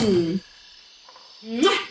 嗯，嗯。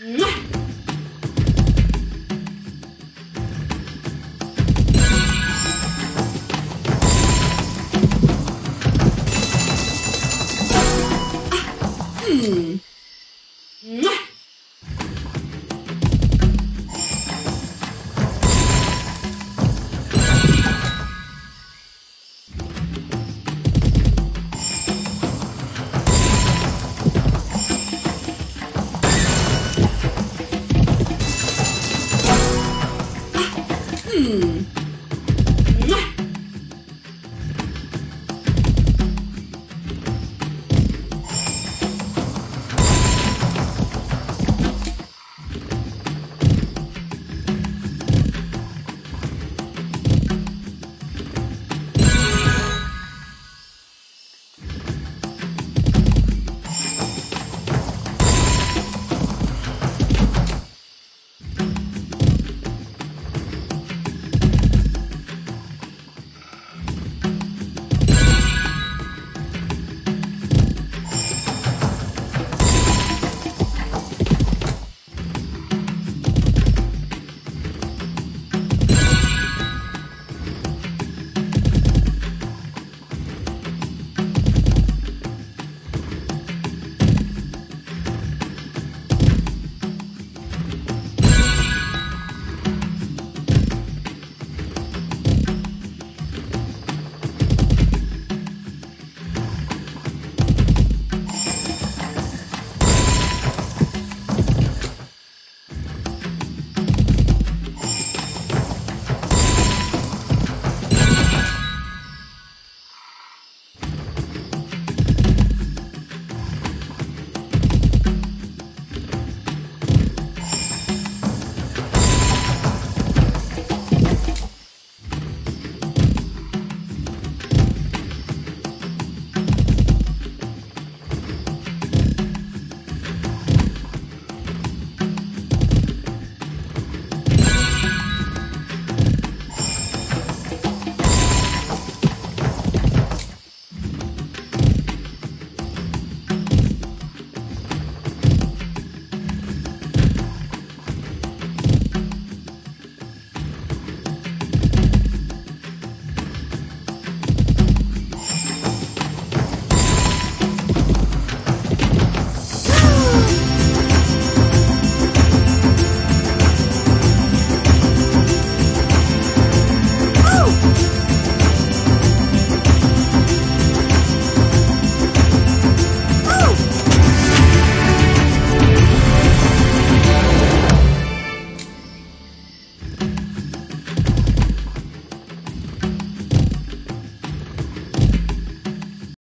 嗯。哎，